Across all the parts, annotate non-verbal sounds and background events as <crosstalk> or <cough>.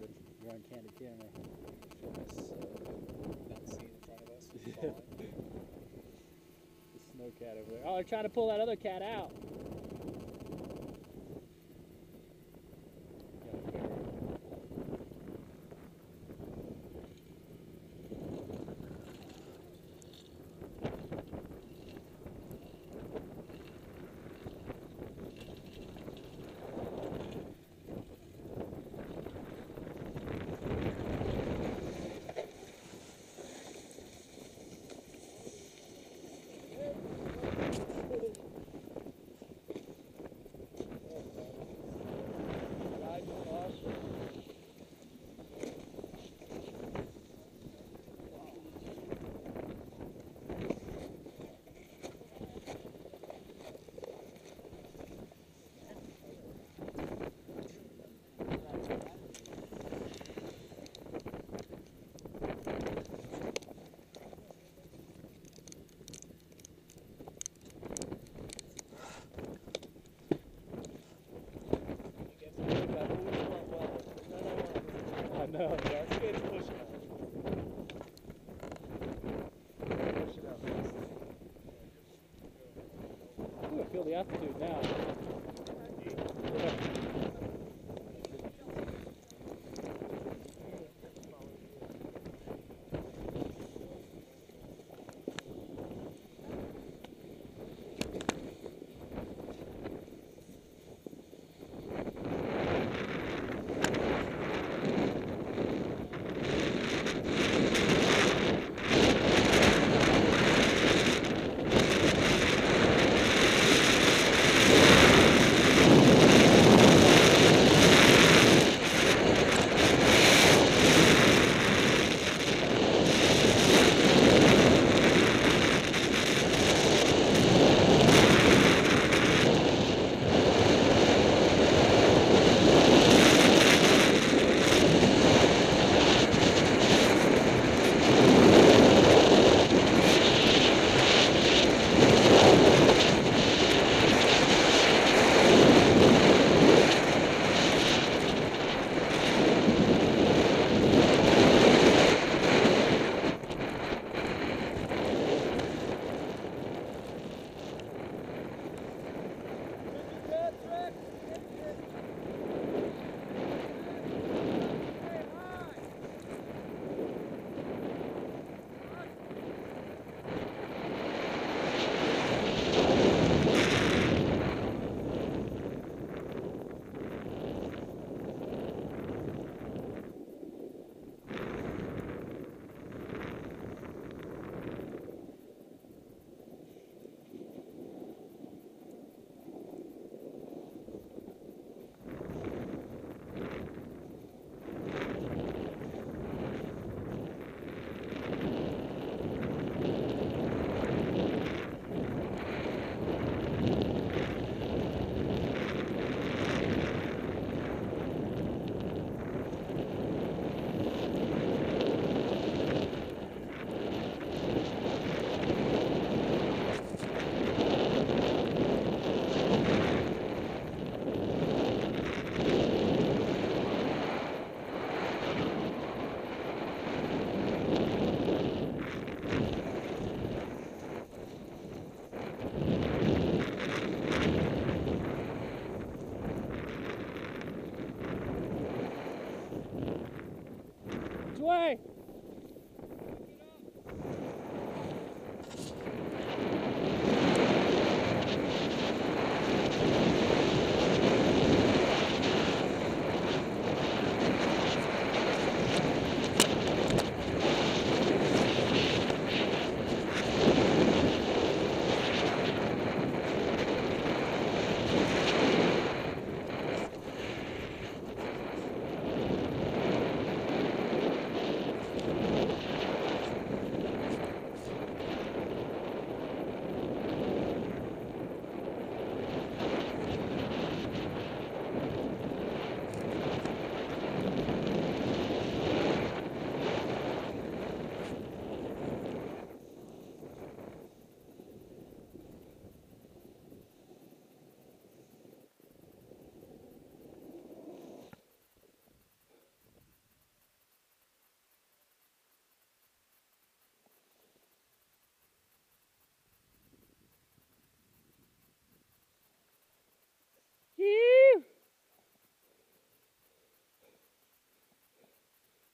to you're uh, in front of us. <laughs> The snow cat over there. Oh, they're trying to pull that other cat out.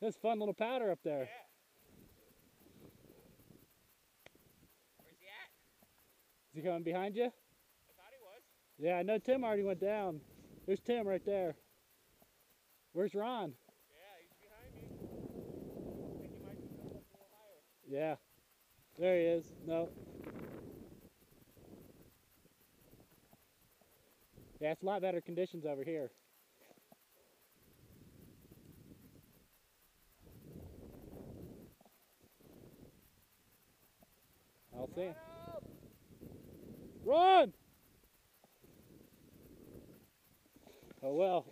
That's fun little powder up there. Where's he at? Is he coming behind you? I thought he was. Yeah, I know Tim already went down. There's Tim right there. Where's Ron? Yeah, he's behind me. I think he might be coming up a little higher. Yeah. There he is. No. Yeah, it's a lot better conditions over here. Him. Run! Oh well.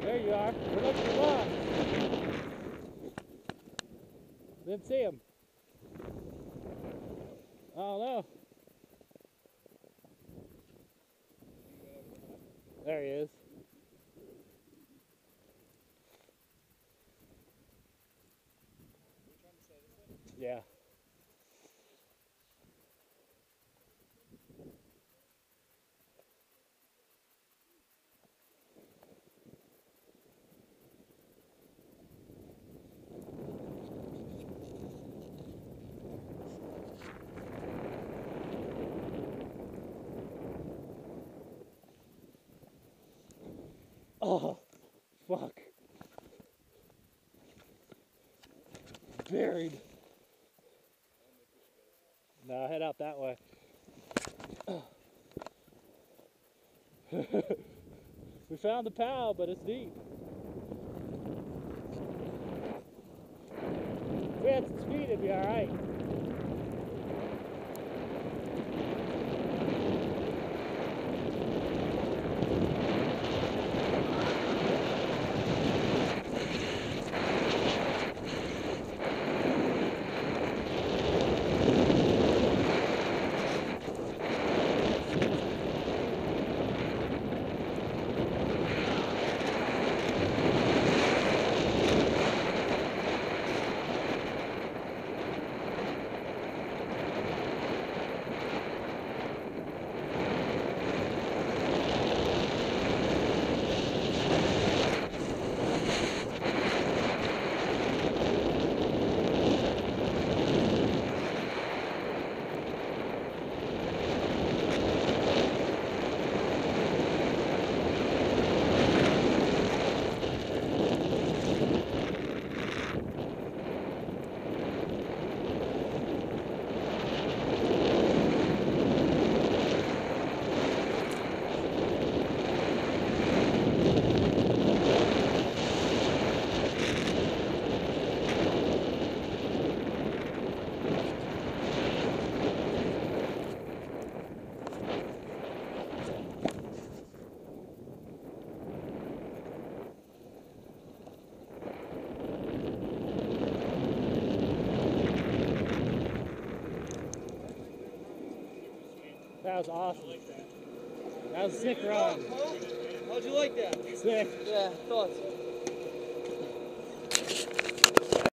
There you are. We're looking for Ron. Didn't see him. Oh no. There he is. Oh, fuck. Buried. No, head out that way. <laughs> we found the pal, but it's deep. We had some speed, it'd be alright. Was awesome. That was a sick run. How'd you like that? Sick. Yeah, thought so.